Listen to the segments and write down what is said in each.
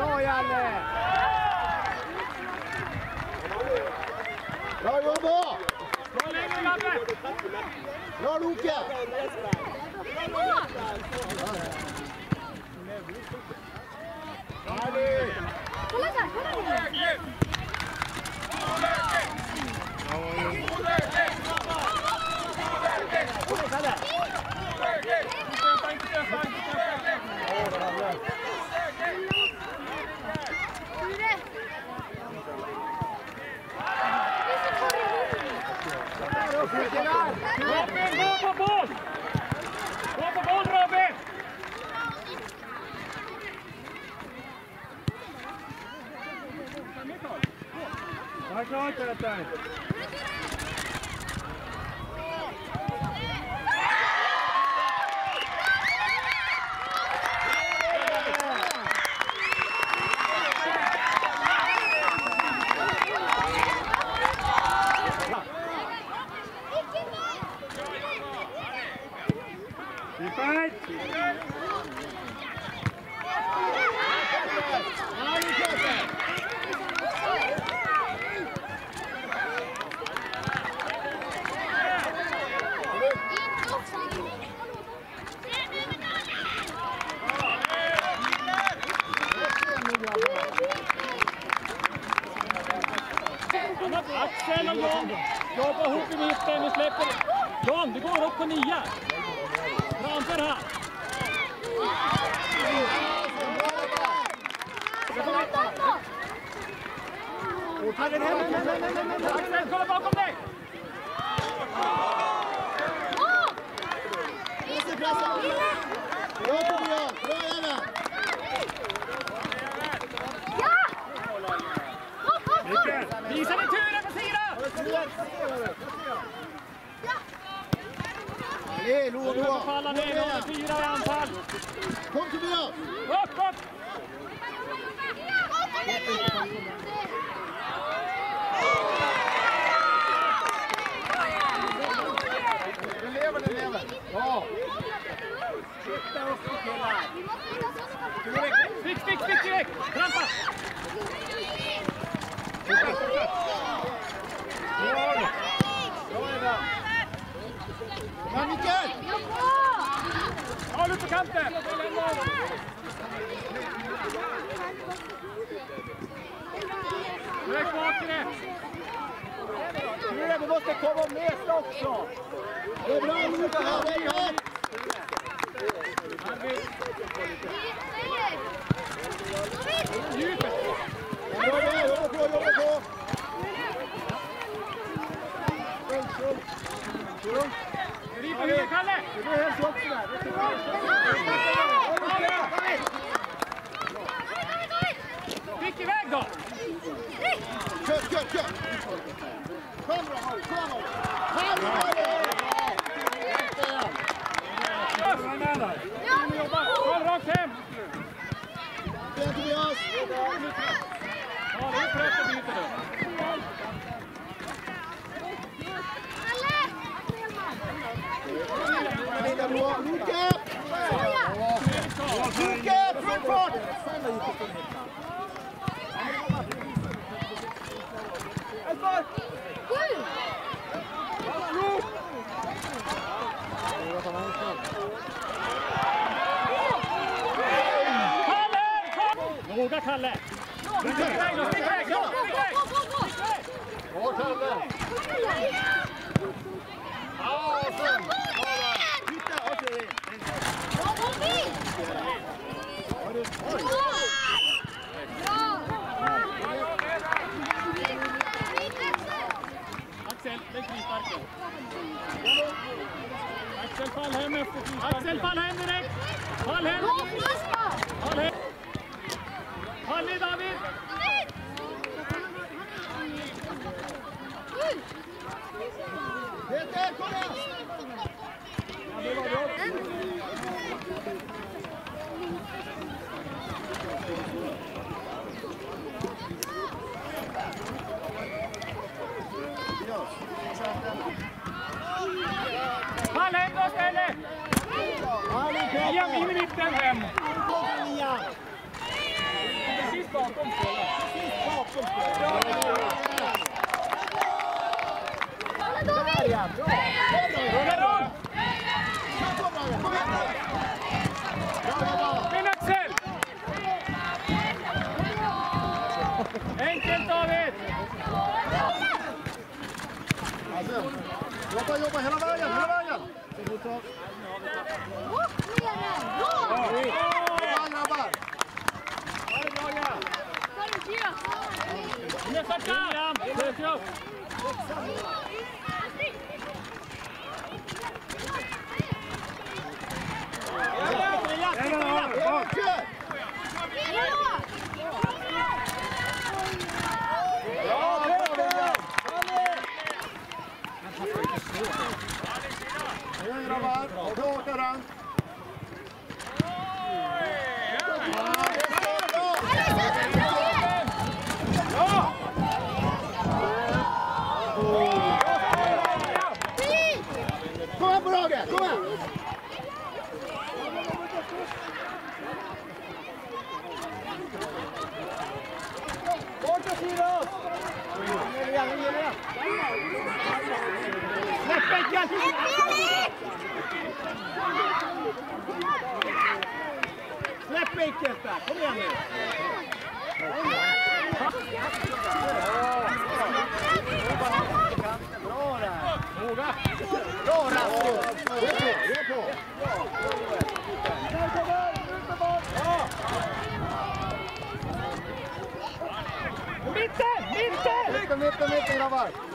Bra Janne! Bra jobbat! Bra längre Gabbe! Bra Loke! Härligt! Kolla där, kolla där! Sture! Visa Robin, gå på boll! Gå på boll Robin! Jag klarar Axel och John, jobba ihop i mitten. och släpper John, du går upp på nian. Framför här. Axel, kolla bakom dig! Bra Tobias! Bra Janne! Mikael, visa din tur här på sidan! Härligt! Loa, Du får Loa! falla Kom ner, igen! nummer fyra i anfall. Kom Tobias! Upp, upp! Den lever, den lever! Bra! Stick, stick, stick direkt! Trampa! Kom igen Mikael! Håll ut på kanten! Du måste komma med också! Det är bra Luka! Det är bra! Djupet! Bra, bra! Jobba på, jobba på! Schultz, Schultz! Schultz! Vrid på huvudet, Kalle! Det blir helt också där! Det är bra. Stick iväg då! Kör, kör, kör! Kom då, Mauro! Kom Mauro! Här är det! Kom rakt hem! Bra Tobias! Ja, det är upp rätt och byter du. Lilla Loa! Luka! Luka! Full fart! Kalle! Kom! Våga, Kalle! Stick iväg då, stick iväg! Ja, stick iväg! Bra Kalle! Ja, sen! Titta! Okej! Axel, lägg frisparken. Axel, fall hem efter frisparken. Axel, fall hem direkt! Fall hem! Fall hem! Håll David! Peter, kolla! Pallen, gå och ställ dig! Hem! Precis Bakom spelaren. Precis bakom spelaren. Bra! Där ja, bra. Tchau. Släpp micken Släpp där, kom igen nu! Bra där! Våga! Bra Rasmus! På! Mitten! Mitten! Mitten, mitten, mitten grabbar!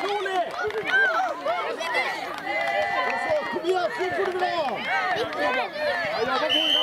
Så, Kom igen, fort får du bra! Ja, jobba på, jobba!